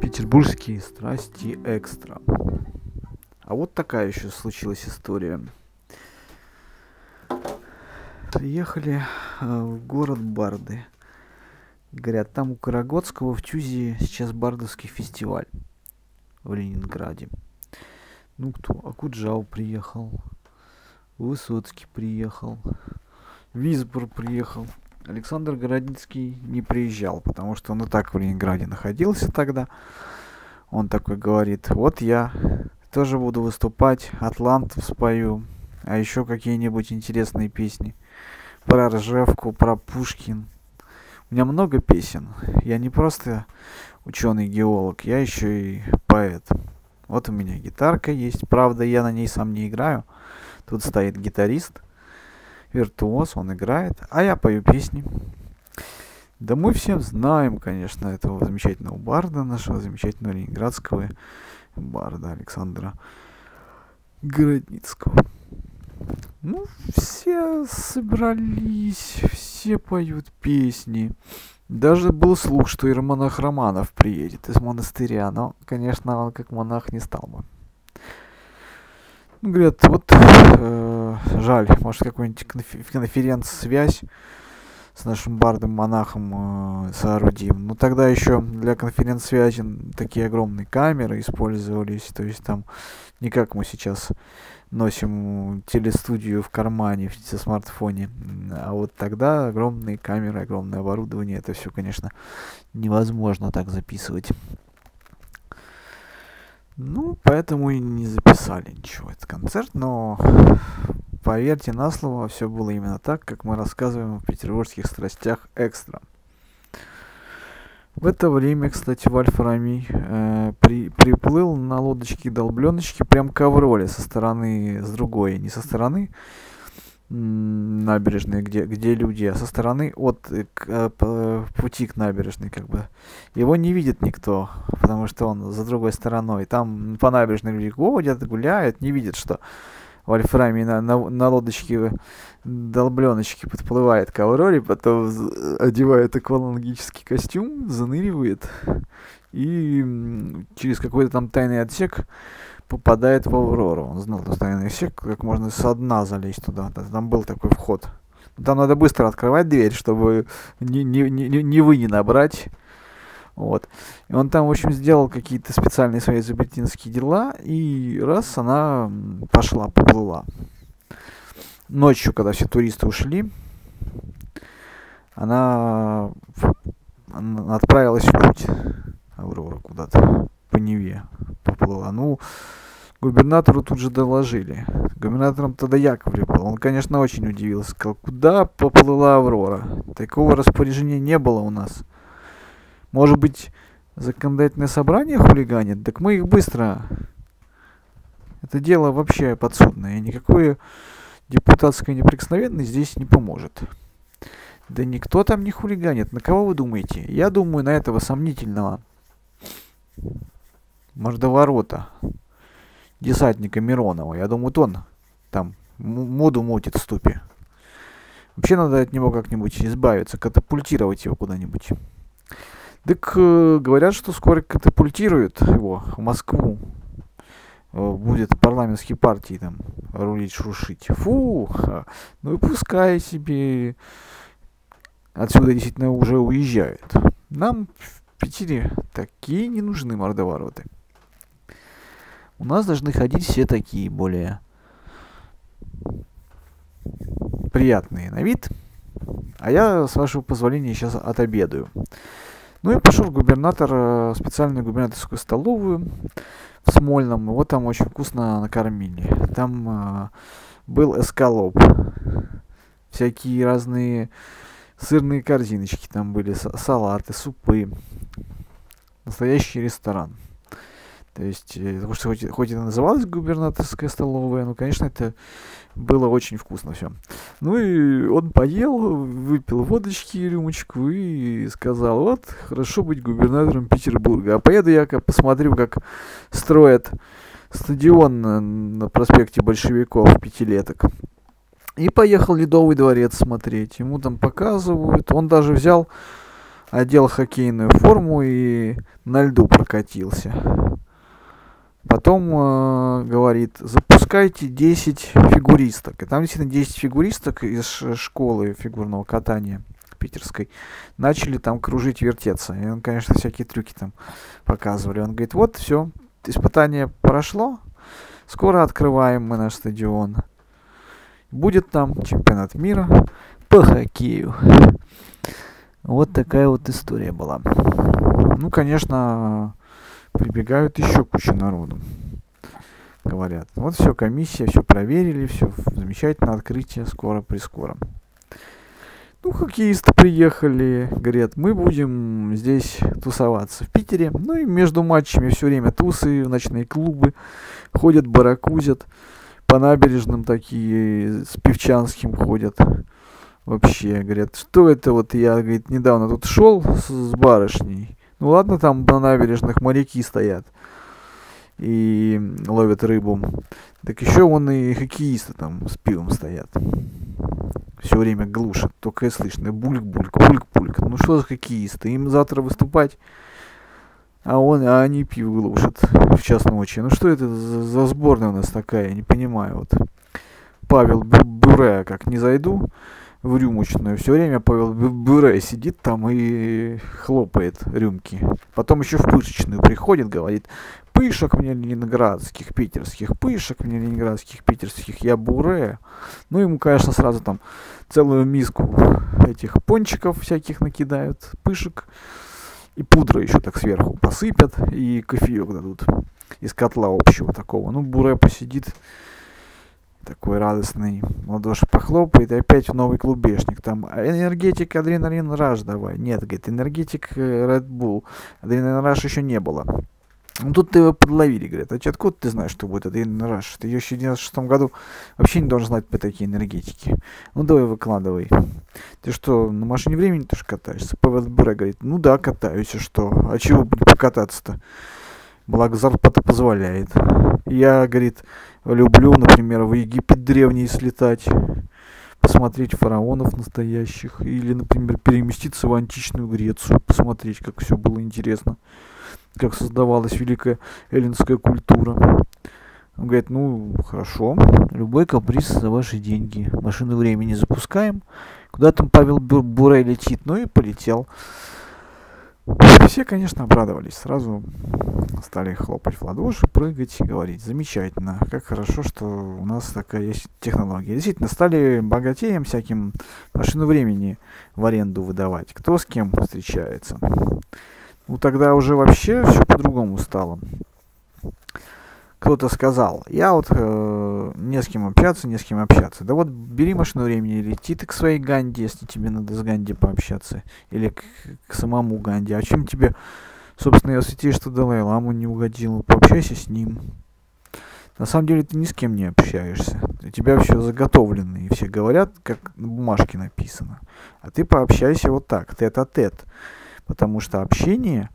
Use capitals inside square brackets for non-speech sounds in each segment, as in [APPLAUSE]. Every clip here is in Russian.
Петербургские страсти экстра. А вот такая еще случилась история. Приехали э, в город Барды. Говорят, там у Карагодского в Тюзе сейчас бардовский фестиваль в Ленинграде. Ну кто? Акуджау приехал. Высоцкий приехал. Визбор приехал. Александр Городницкий не приезжал, потому что он и так в Ленинграде находился тогда. Он такой говорит, вот я тоже буду выступать, Атлантов спою, а еще какие-нибудь интересные песни. Про Ржевку, про Пушкин. У меня много песен. Я не просто ученый-геолог, я еще и поэт. Вот у меня гитарка есть. Правда, я на ней сам не играю. Тут стоит гитарист, виртуоз, он играет, а я пою песни. Да мы всем знаем, конечно, этого замечательного барда, нашего замечательного ленинградского барда Александра Городницкого. Ну, все собрались, все поют песни. Даже был слух, что и монах Романов приедет из монастыря, но, конечно, он как монах не стал бы. Ну, говорят, вот э, жаль, может, какой-нибудь конференц-связь с нашим бардом-монахом э, соорудим. Ну, тогда еще для конференц-связи такие огромные камеры использовались, то есть там не как мы сейчас носим телестудию в кармане в смартфоне. А вот тогда огромные камеры, огромное оборудование, это все, конечно, невозможно так записывать. Ну, поэтому и не записали ничего этот концерт, но поверьте на слово, все было именно так, как мы рассказываем в петербургских страстях экстра. В это время, кстати, Вальф-Рами э, при, приплыл на лодочке долбленочки прям к Авроле со стороны, с другой, не со стороны набережной, где, где люди, а со стороны от к, э, пути к набережной, как бы. Его не видит никто, потому что он за другой стороной. Там по набережной люди ходят, гуляют, не видят, что Вольфрами на, на, на лодочке долбленочки подплывает к Авроре, потом одевает аквалангический костюм, заныривает и через какой-то там тайный отсек попадает в Аврору. Он знал, тайный отсек, как можно со дна залезть туда. Там был такой вход. Там надо быстро открывать дверь, чтобы не, не, не, не вы не набрать вот. И он там, в общем, сделал какие-то специальные свои изобретительские дела, и раз она пошла, поплыла. Ночью, когда все туристы ушли, она, она отправилась в путь. Аврора куда-то по Неве поплыла. Ну, губернатору тут же доложили. Губернатором тогда Яковлев был. Он, конечно, очень удивился. Сказал, куда поплыла Аврора? Такого распоряжения не было у нас. Может быть, законодательное собрание хулиганит? Так мы их быстро... Это дело вообще подсудное. Никакое депутатская неприкосновенность здесь не поможет. Да никто там не хулиганит. На кого вы думаете? Я думаю, на этого сомнительного мордоворота, десантника Миронова. Я думаю, вот он там моду мотит в ступе. Вообще надо от него как-нибудь избавиться, катапультировать его куда-нибудь. Так э, говорят, что скоро катапультируют его в Москву. Э, будет парламентские партии там рулить, шуршить. Фу! Ну и пускай себе отсюда действительно уже уезжают. Нам в Питере такие не нужны мордовороты. У нас должны ходить все такие более приятные на вид. А я, с вашего позволения, сейчас отобедаю. Ну и пошел губернатор в э, специальную губернаторскую столовую в Смольном. Его там очень вкусно накормили. Там э, был эскалоп. Всякие разные сырные корзиночки там были, салаты, супы. Настоящий ресторан. То есть, э, хоть, хоть это называлось губернаторская столовая, но, конечно, это было очень вкусно все. Ну и он поел, выпил водочки, рюмочку и сказал, вот, хорошо быть губернатором Петербурга. А поеду я посмотрю, как строят стадион на проспекте большевиков пятилеток. И поехал Ледовый дворец смотреть. Ему там показывают. Он даже взял, одел хоккейную форму и на льду прокатился. Потом э, говорит, запускайте 10 фигуристок. И там действительно 10 фигуристок из школы фигурного катания питерской начали там кружить, вертеться. И он, конечно, всякие трюки там показывали. Он говорит, вот, все, испытание прошло, скоро открываем мы наш стадион. Будет там чемпионат мира по хоккею. Вот такая вот история была. Ну, конечно, прибегают еще куча народу. Говорят. Вот все, комиссия, все проверили, все замечательно, открытие скоро при скором. Ну, хоккеисты приехали, говорят, мы будем здесь тусоваться в Питере. Ну и между матчами все время тусы, ночные клубы, ходят, баракузят по набережным такие, с Певчанским ходят. Вообще, говорят, что это вот я, говорит, недавно тут шел с, с барышней. Ну ладно, там на набережных моряки стоят и ловят рыбу. Так еще вон и хоккеисты там с пивом стоят. Все время глушат, только и слышно. Бульк-бульк, бульк-бульк. Ну что за хоккеисты? Им завтра выступать а он, а они пиво глушат в час ночи. Ну что это за, за сборная у нас такая, я не понимаю. Вот Павел Бюре, как не зайду в рюмочную, все время Павел Бюре сидит там и хлопает рюмки. Потом еще в пышечную приходит, говорит, пышек мне ленинградских, питерских, пышек мне ленинградских, питерских, я Буре. Ну, ему, конечно, сразу там целую миску этих пончиков всяких накидают, пышек. И пудра еще так сверху посыпят, и кофеек дадут из котла общего такого. Ну, Буре посидит, такой радостный, ладоши похлопает, и опять в новый клубешник. Там энергетик, адреналин, раш давай. Нет, говорит, энергетик э, Red Bull. Адреналин раш еще не было. Ну, тут его подловили, говорят. А че, откуда ты знаешь, что будет адреналин раш? Ты еще в 96 году вообще не должен знать по такие энергетики. Ну, давай выкладывай. Ты что, на машине времени тоже катаешься? Буре говорит, ну да, катаюсь, и что? А чего бы покататься-то? Благо зарплата позволяет. Я, говорит, люблю, например, в Египет древний слетать, посмотреть фараонов настоящих, или, например, переместиться в античную Грецию, посмотреть, как все было интересно, как создавалась великая эллинская культура. Он говорит, ну, хорошо, любой каприз за ваши деньги. Машину времени запускаем. Куда там Павел Бурей летит? Ну и полетел. Все, конечно, обрадовались. Сразу стали хлопать в ладоши, прыгать говорить. Замечательно. Как хорошо, что у нас такая есть технология. Действительно, стали богатеем всяким машину времени в аренду выдавать. Кто с кем встречается. Ну, тогда уже вообще все по-другому стало кто-то сказал, я вот э, не с кем общаться, не с кем общаться. Да вот бери машину времени, лети ты к своей Ганди, если тебе надо с Ганди пообщаться, или к, к самому Ганди. А чем тебе, собственно, я светишь, что Далай-Ламу не угодил, пообщайся с ним. На самом деле ты ни с кем не общаешься. У тебя все заготовлено, и все говорят, как на бумажке написано. А ты пообщайся вот так, тет-а-тет. -тет. Потому что общение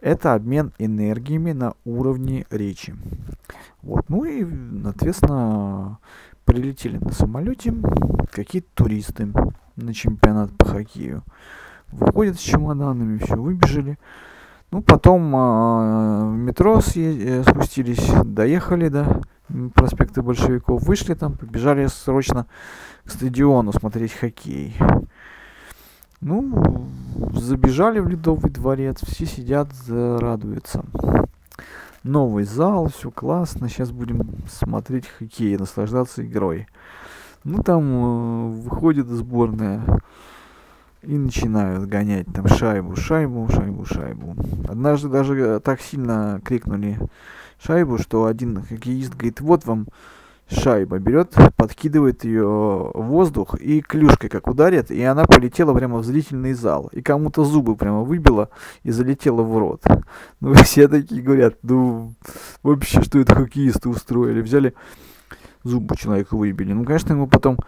это обмен энергиями на уровне речи. Вот. Ну и, соответственно, прилетели на самолете какие-то туристы на чемпионат по хоккею. Выходят с чемоданами, все, выбежали. Ну, потом э, в метро съе- э, спустились, доехали до проспекта Большевиков, вышли там, побежали срочно к стадиону смотреть хоккей. Ну, забежали в Ледовый дворец, все сидят, радуются. Новый зал, все классно, сейчас будем смотреть хоккей, наслаждаться игрой. Ну, там э, выходит сборная и начинают гонять там шайбу, шайбу, шайбу, шайбу. Однажды даже так сильно крикнули шайбу, что один хоккеист говорит, вот вам шайба берет, подкидывает ее в воздух и клюшкой как ударит, и она полетела прямо в зрительный зал. И кому-то зубы прямо выбила и залетела в рот. Ну, [LAUGHS] все такие говорят, ну, вообще, что это хоккеисты устроили? Взяли зубы человека выбили. Ну, конечно, ему потом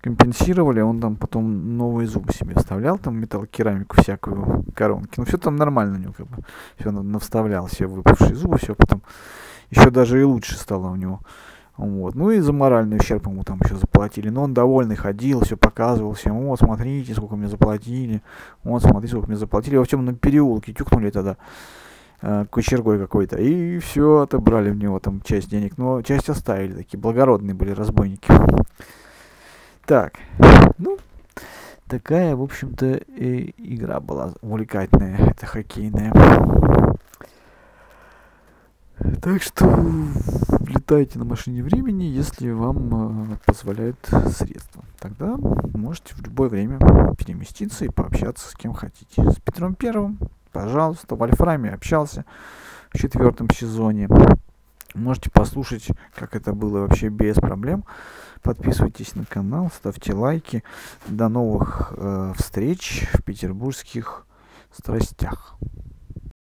компенсировали, он там потом новые зубы себе вставлял, там металлокерамику всякую, коронки. Ну, все там нормально у него, как бы, все навставлял, все выпавшие зубы, все потом еще даже и лучше стало у него Вот. Ну и за моральный ущерб ему там еще заплатили. Но он довольный ходил, все показывал всем. Вот, смотрите, сколько мне заплатили. Вот, смотрите, сколько мне заплатили. Во всем на переулке тюкнули тогда э, кочергой какой-то. И все, отобрали у него там часть денег. Но часть оставили. Такие благородные были разбойники. Так, ну, такая, в общем-то, э, игра была увлекательная. Это хоккейная. Так что летайте на машине времени, если вам э, позволяют средства. Тогда можете в любое время переместиться и пообщаться с кем хотите. С Петром Первым, пожалуйста, в Альфраме общался в четвертом сезоне. Можете послушать, как это было вообще без проблем. Подписывайтесь на канал, ставьте лайки. До новых э, встреч в петербургских страстях.